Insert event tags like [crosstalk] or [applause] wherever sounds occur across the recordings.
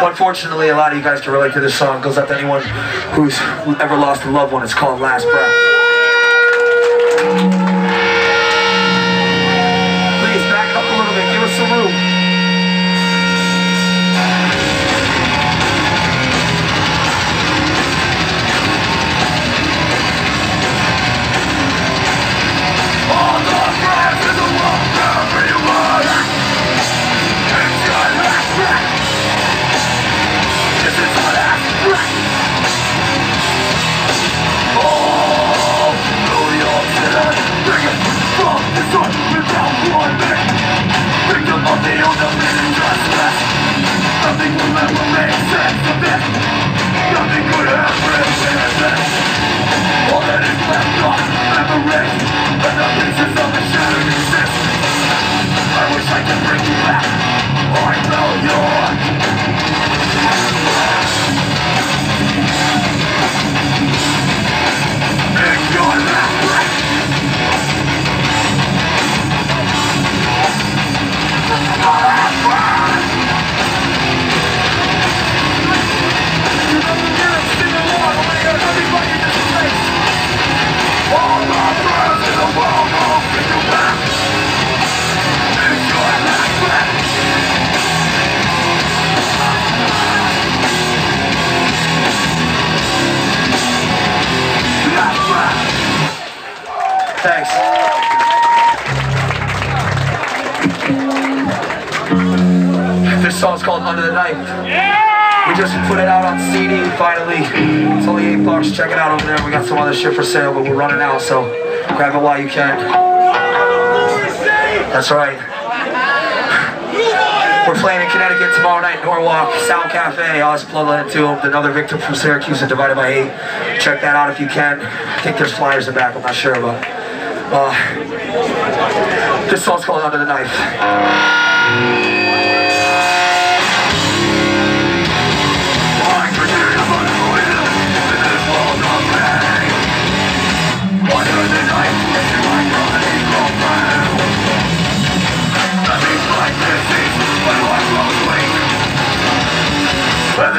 Unfortunately, a lot of you guys can relate to this song. It goes out to anyone who's ever lost a loved one. It's called Last Breath. Thanks. This song's called Under the Knife. We just put it out on CD finally. It's only eight bucks. Check it out over there. We got some other shit for sale, but we're running out, so grab it while you can. That's right. We're playing in Connecticut tomorrow night, Norwalk, Sound Cafe, Oz Bloodline Tomb, another victim from Syracuse and Divided by 8. Check that out if you can. I think there's flyers in the back, I'm not sure, but uh, this song's called Under the Knife.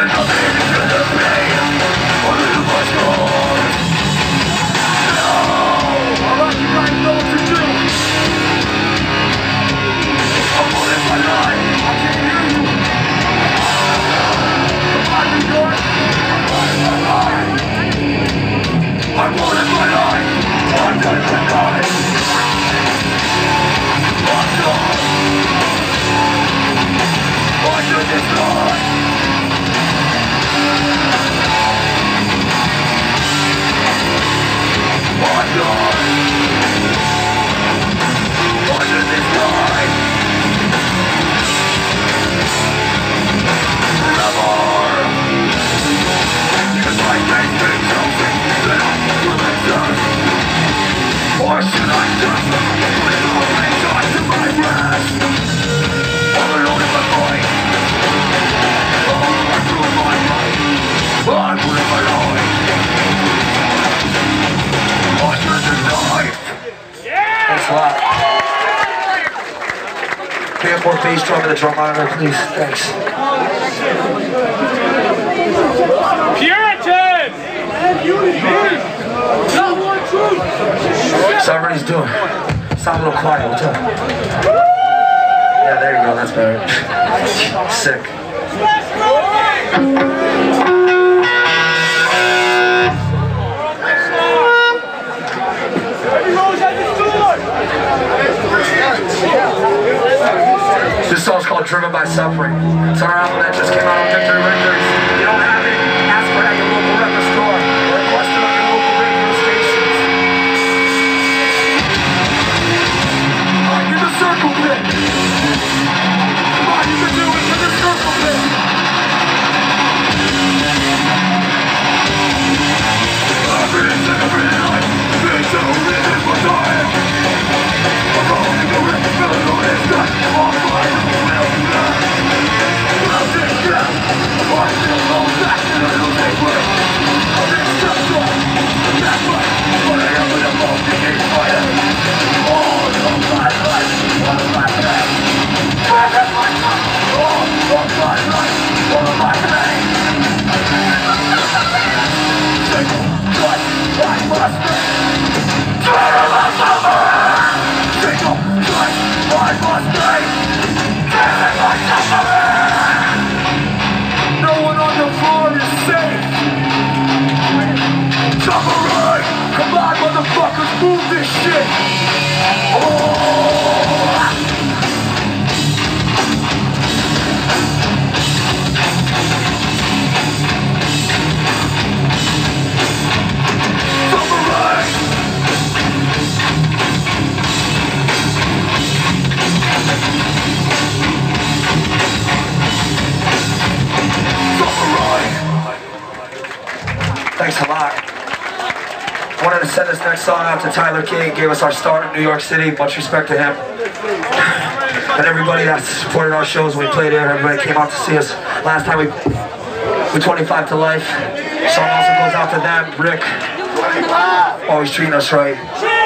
Thanks a We bass drum and the drum monitor, please? Thanks. Puritan! Not one So everybody's doing. Sound a little quiet, what's up? Yeah, there you go, that's better. [laughs] Sick. By Suffering. Our that just came out this shit. This next song out to Tyler King, gave us our start in New York City. Much respect to him. And everybody that supported our shows when we played here, everybody came out to see us. Last time we, we 25 to life. Song also goes out to them, Rick. Always treating us right.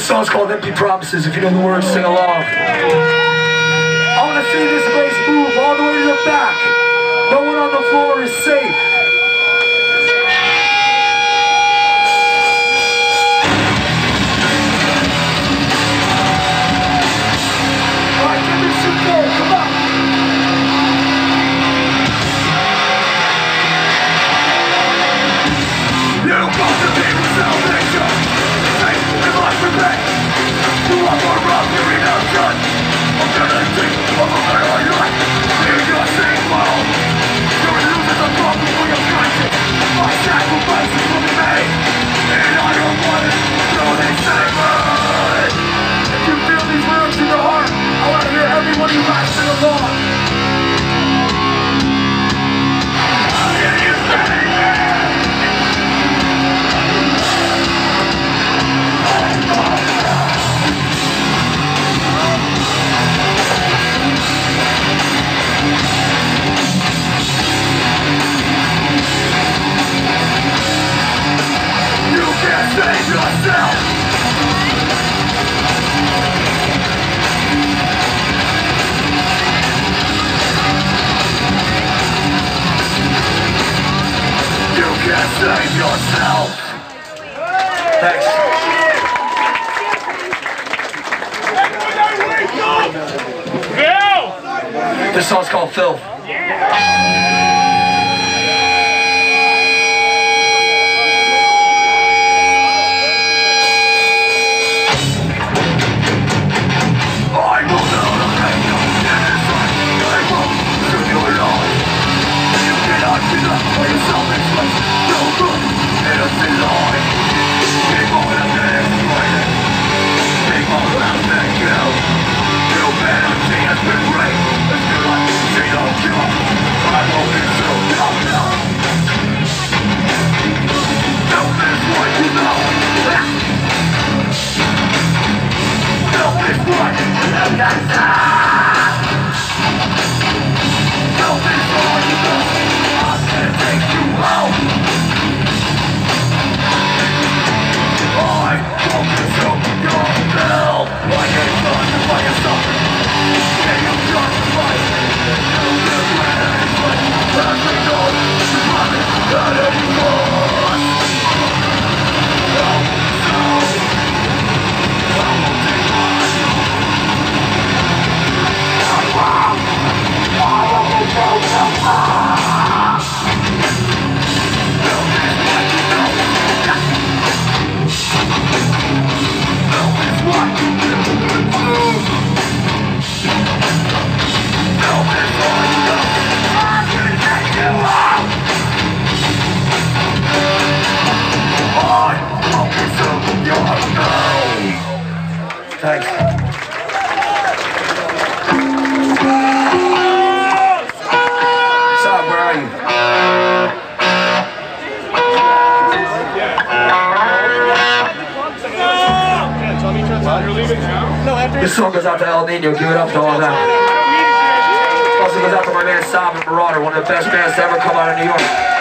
This song's called Empty Promises. If you know the words, sing along. I want to see this place move all the way to the back. No one on the floor is safe. Save yourself! You can't save yourself! Thanks. Go! This song's called Filth. I This song goes out to El Nino. Give it up to all that. Also goes out to my man and Marauder, one of the best bands to ever come out of New York.